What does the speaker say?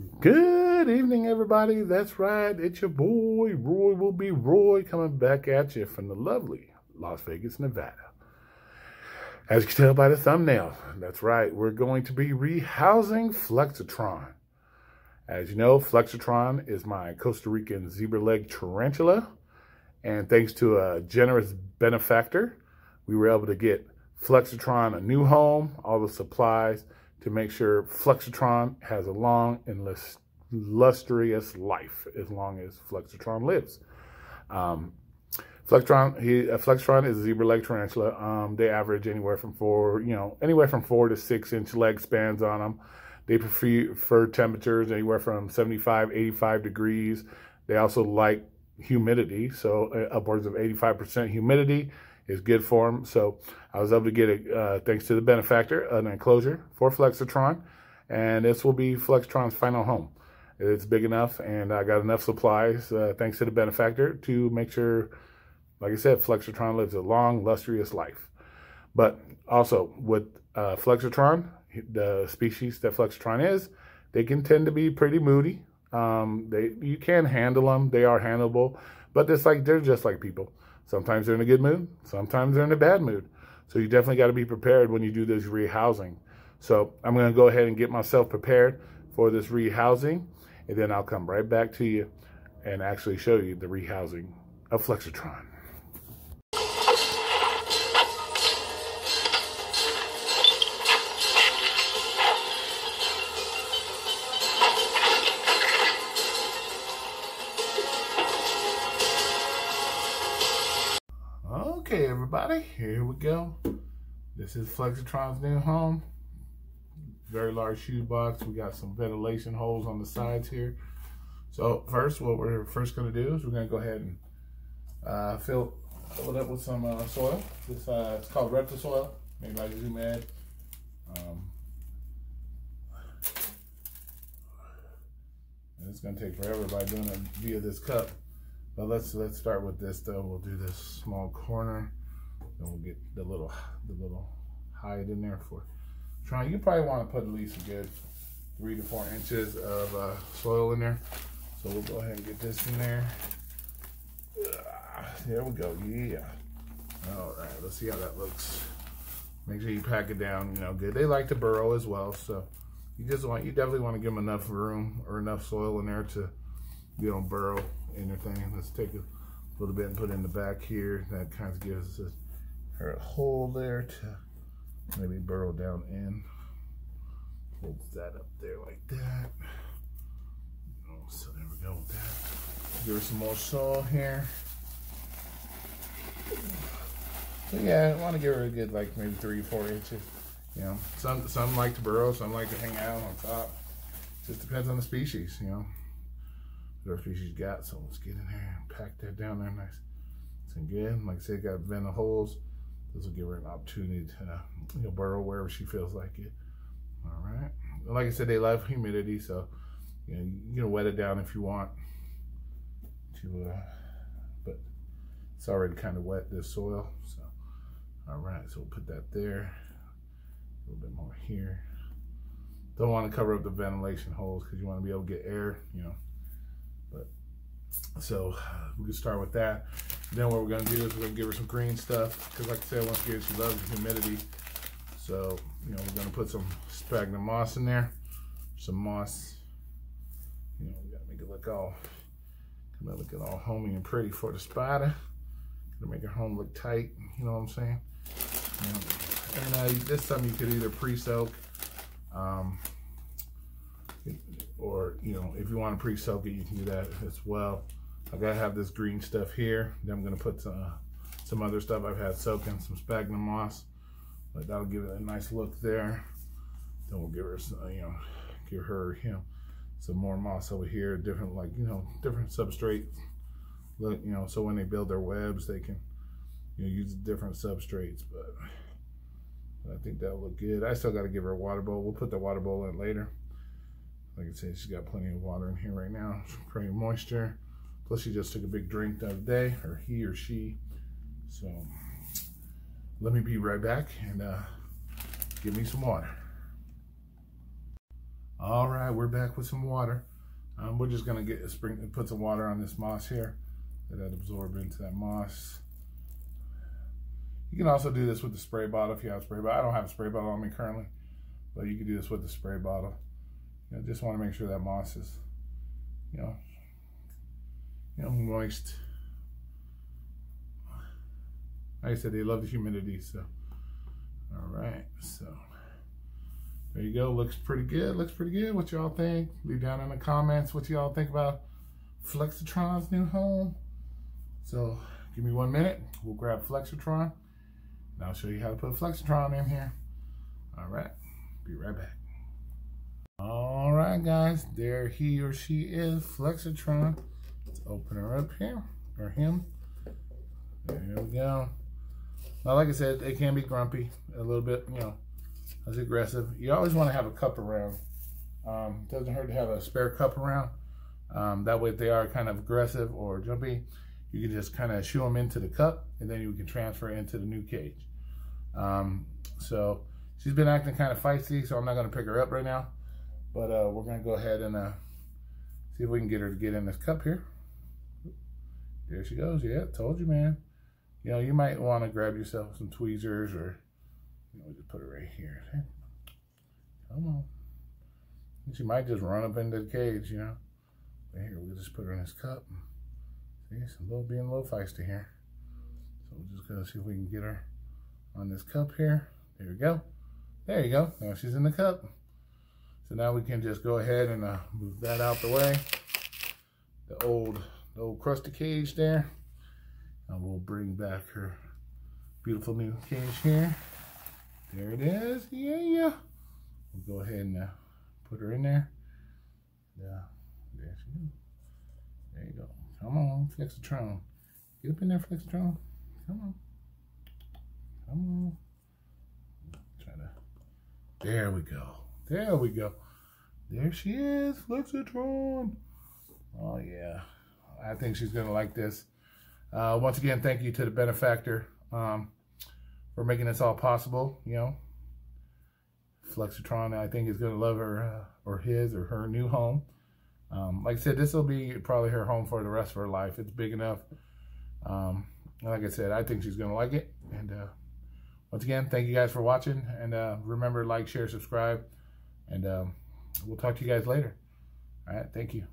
Good evening, everybody. That's right. It's your boy, Roy will be Roy, coming back at you from the lovely Las Vegas, Nevada. As you can tell by the thumbnail, that's right. We're going to be rehousing Flexatron. As you know, Flexatron is my Costa Rican zebra leg tarantula. And thanks to a generous benefactor, we were able to get Flexatron a new home, all the supplies, to make sure Flexatron has a long and lustrous life as long as Flexatron lives. Um, Flexatron, he, uh, is a zebra leg tarantula. Um, they average anywhere from four, you know, anywhere from four to six inch leg spans on them. They prefer temperatures anywhere from 75, 85 degrees. They also like humidity, so uh, upwards of 85% humidity is good for them. So I was able to get it, uh, thanks to the benefactor, an enclosure for Flexatron. And this will be Flexatron's final home. It's big enough and I got enough supplies, uh, thanks to the benefactor, to make sure, like I said, Flexatron lives a long, lustrous life. But also with uh, Flexatron, the species that Flexatron is, they can tend to be pretty moody. Um, they You can handle them. They are handleable. But it's like they're just like people. Sometimes they're in a good mood. Sometimes they're in a bad mood. So you definitely got to be prepared when you do this rehousing. So I'm going to go ahead and get myself prepared for this rehousing. And then I'll come right back to you and actually show you the rehousing of Flexatron. Okay, everybody, here we go. This is Flexatron's new home. Very large shoebox. We got some ventilation holes on the sides here. So first, what we're first going to do is we're going to go ahead and uh, fill, fill it up with some uh, soil. This uh, It's called ReptiSoil, made by Zoo Med. Um, it's going to take forever by doing it via this cup. But let's let's start with this though. We'll do this small corner. Then we'll get the little the little hide in there for trying. You probably want to put at least a good three to four inches of uh, soil in there. So we'll go ahead and get this in there. There we go. Yeah. All right. Let's see how that looks. Make sure you pack it down. You know, good. They like to burrow as well, so you just want you definitely want to give them enough room or enough soil in there to you on burrow anything. Let's take a little bit and put in the back here. That kind of gives us a, hole there to maybe burrow down in. Hold that up there like that. Oh, so there we go with that. Give her some more soil here. So yeah, I want to give her a good like maybe three, four inches. You know, some some like to burrow, some like to hang out on top. Just depends on the species, you know whatever species got. So let's get in there and pack that down there nice and good. Like I said, got vent holes. This will give her an opportunity to uh, you know, burrow wherever she feels like it. All right. Like I said, they love humidity, so you know you can wet it down if you want to, uh, but it's already kind of wet this soil. So all right, so we'll put that there. A little bit more here. Don't want to cover up the ventilation holes because you want to be able to get air, you know. But so we can start with that. Then what we're gonna do is we're gonna give her some green stuff because, like I said, once again, she loves humidity. So you know, we're gonna put some sphagnum moss in there, some moss. You know, we gotta make it look all, come looking all homey and pretty for the spider. Gonna make her home look tight. You know what I'm saying? You know, and uh, this time you could either pre-soak. Um, or you know if you want to pre-soak it you can do that as well. I gotta have this green stuff here then I'm gonna put some, uh, some other stuff. I've had soaking some sphagnum moss but that'll give it a nice look there. Then we'll give her some, uh, you know give her you know some more moss over here different like you know different substrate. Look you know so when they build their webs they can you know use different substrates but I think that'll look good. I still got to give her a water bowl. We'll put the water bowl in later like I said, she's got plenty of water in here right now, creating moisture. Plus, she just took a big drink the other day, or he or she. So, let me be right back and uh, give me some water. All right, we're back with some water. Um, we're just gonna get a spring, put some water on this moss here. Let that absorb into that moss. You can also do this with the spray bottle if you have a spray bottle. I don't have a spray bottle on me currently, but you can do this with the spray bottle. You know, just want to make sure that moss is, you know, you know, moist. Like I said, they love the humidity, so. All right, so there you go. Looks pretty good. Looks pretty good. What y'all think? Leave down in the comments what y'all think about Flexatron's new home. So give me one minute. We'll grab Flexatron. And I'll show you how to put Flexatron in here. All right. Be right back. All right, guys. There he or she is, Flexatron. Let's open her up here, or him. There we go. Now, like I said, they can be grumpy a little bit, you know, as aggressive. You always want to have a cup around. Um, doesn't hurt to have a spare cup around. Um, that way, if they are kind of aggressive or jumpy, you can just kind of shoo them into the cup, and then you can transfer into the new cage. Um, so she's been acting kind of feisty, so I'm not going to pick her up right now. But uh, we're going to go ahead and uh, see if we can get her to get in this cup here. There she goes. Yeah, told you, man. You know, you might want to grab yourself some tweezers or, you know, just put it right here. Come on. She might just run up into the cage, you know. But here, we'll just put her in this cup. See, it's a little being a little feisty here. So we're just gonna see if we can get her on this cup here. There we go. There you go. Now she's in the cup. So now we can just go ahead and uh, move that out the way. The old, the old crusty cage there. And we'll bring back her beautiful new cage here. There it is. Yeah, yeah. We'll go ahead and uh, put her in there. Yeah, there she is. There you go. Come on, Flexatron. Get up in there, Flexatron. Come on. Come on. Try to. There we go. There we go. There she is, Flexatron. Oh, yeah. I think she's going to like this. Uh, once again, thank you to the benefactor um, for making this all possible. You know, Flexatron, I think, is going to love her uh, or his or her new home. Um, like I said, this will be probably her home for the rest of her life. It's big enough. Um, like I said, I think she's going to like it. And uh, once again, thank you guys for watching. And uh, remember, like, share, subscribe. And um, we'll talk to you guys later. All right. Thank you.